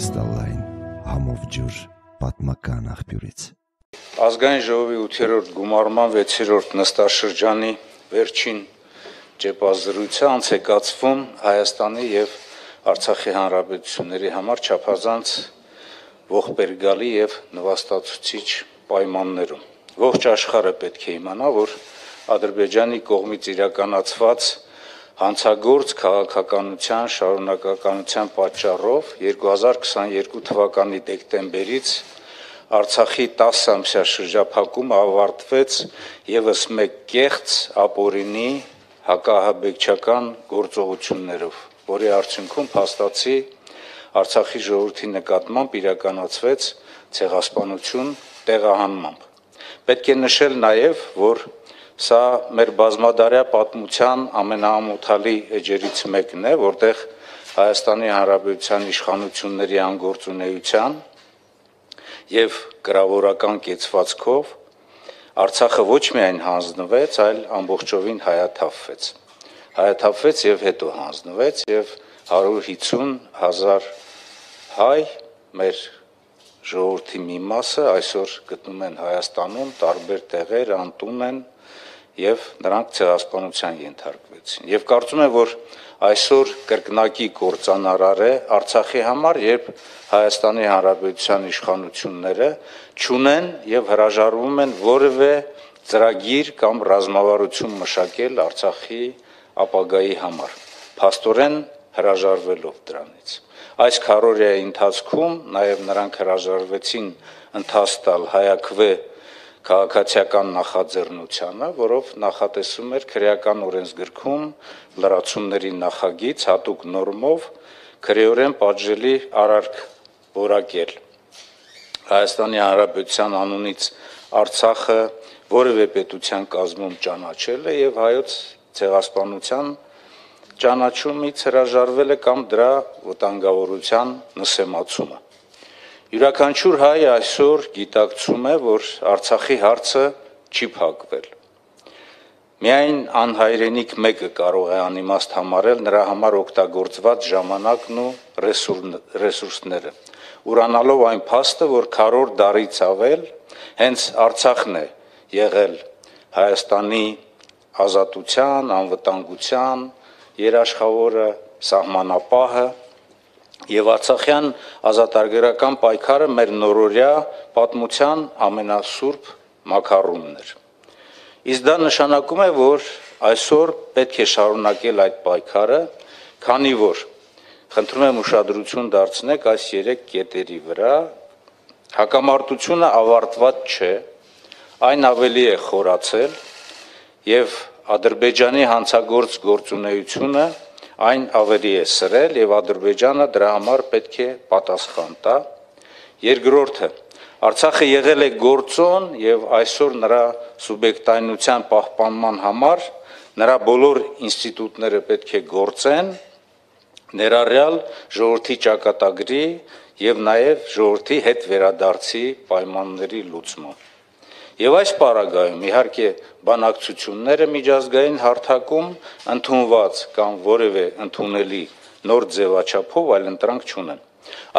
կրիստալային համով ջուր պատմական աղբյուրից։ Ազգային ժողովի 8-րդ գումարման 6-րդ նստաշրջանի վերջին ճեպազրույցը անց է կացվում Հայաստանի եւ Արցախի հանրապետությունների համար չափազանց ողբերգալի եւ նվաստացուցիչ պայմաններում։ Ողջ աշխարհը պետք է իմանա, որ Ադրբեջանի կողմից իրականացված հանցագործ քաղաքականության շարունակականության պատճառով 2022 թվականի դեկտեմբերից Արցախի 10 ամսյա շրջափակումը ավարտվեց եւս մեկ կեղծ ապօրինի հակահաբեկչական գործողություններով, որի արդյունքում փաստացի Արցախի ժողովրդի նկատմամբ իրականացվեց ցեղասպանություն տեղահանմամբ։ Պետք է նշել նաև, որ Սա մեր բազմադարյա պատմության ամենաամոթալի էջերից մեկն է, որտեղ Հայաստանի Հանրապետության իշխանությունների անգործունեության եւ գրավորական կեցվածքով Արցախը ոչ միայն հանձնվեց, այլ ամբողջովին հայաթափվեց։ Հայաթափվեց եւ հետո հանձնվեց եւ 150 հազար հայ մեր ժողովրդի մի մասը այսօր գտնում են Հայաստանում տարբեր տեղեր, անտուն են, եւ նրանք ցեղասպանության ենթարկվեցին։ Եվ կարծում եմ, որ այսօր կրկնակի կործանարար է Արցախի համար, երբ Հայաստանի Հանրապետության իշխանությունները ճունեն եւ հրաժարվում են որևէ ծրագիր կամ ռազմավարություն մշակել Արցախի ապագայի համար։ Փաստորեն հրաժարվելով դրանից։ Այս քարորիայի ընթացքում նաև նրանք հրաժարվեցին ընթաստալ հայակվե քաղաքացիական նախաձեռնությանը, որով նախատեսում էր քրեական օրենսգրքում լրացումների նախագիծ հատուկ նորմով քրեորեն պատժելի արարք որակել։ Հայաստանի Հանրապետության անունից Արցախը որևէ պետության կազմում ճանաչել է եւ հայոց ցեղասպանության ճանաչումից հրաժարվել է կամ դրա վտանգավորության նսեմացումը։ Յուրաքանչյուր հայ այսօր գիտակցում է, որ Արցախի հարցը չի փակվել։ Միայն անհայրենիք մեկը կարող է անիմաստ համարել նրա համար օգտագործված ժամանակն ու ռեսուրսները, ուրանալով այն փաստը, որ քարոր դարից ավել հենց Արցախն է եղել Հայաստանի ազատության, անվտանգության երաշխավորը, սահմանապահը Եվ Արցախյան ազատագրական պայքարը մեր նորորյա պատմության ամենասուրբ մակարոնն էր։ Իսկ դա նշանակում է, որ այսօր պետք է շարունակել այդ պայքարը, քանի որ խնդրում եմ ուշադրություն դարձնեք այս երեք կետերի վրա, հակամարտությունը ավարտված չէ, այն ավելի է խորացել եւ Ադրբեջանի հանցագործ գործունեությունը այն ավելի է սրել եւ Ադրբեջանը դրա համար պետք է պատասխան տա։ Երկրորդը Արցախը եղել է գործոն եւ այսօր նրա սուբյեկտայնության պահպանման համար նրա բոլոր ինստիտուտները պետք է գործեն ներառյալ ժողովրդի ճակատագրի եւ նաեւ ժողովրդի հետ վերադարձի պայմանների լուծումը։ Եվ այս պարագայում իհարկե բանակցությունները միջազգային հարթակում ընդունված կամ որևէ ընդունելի նոր ձևաչափով այլ ընտրանք չունեն։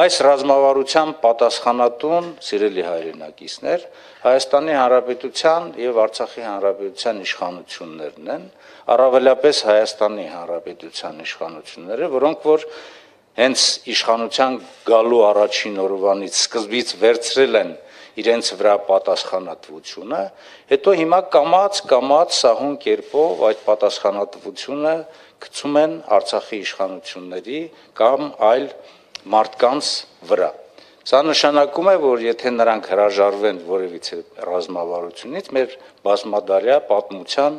Այս ռազմավարության պատասխանատուն սիրելի հայրենակիցներ Հայաստանի Հանրապետության եւ Արցախի Հանրապետության իշխանություններն են, առավելապես Հայաստանի Հանրապետության իշխանությունները, որոնք որ հենց իշխանության գալու առաջին օրվանից սկզբից վերցրել են իրենց վրա պատասխանատվությունը, հետո հիմա կամած կամած սահուն կերպով այդ պատասխանատվությունը գցում են Արցախի իշխանությունների կամ այլ մարդկանց վրա։ Սա նշանակում է, որ եթե նրանք հրաժարվեն որևիցե ռազմավարությունից, մեր բազմադարյա պատմության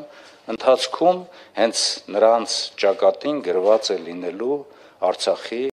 ընթացքում հենց նրանց ճակատին գրված է լինելու Արցախի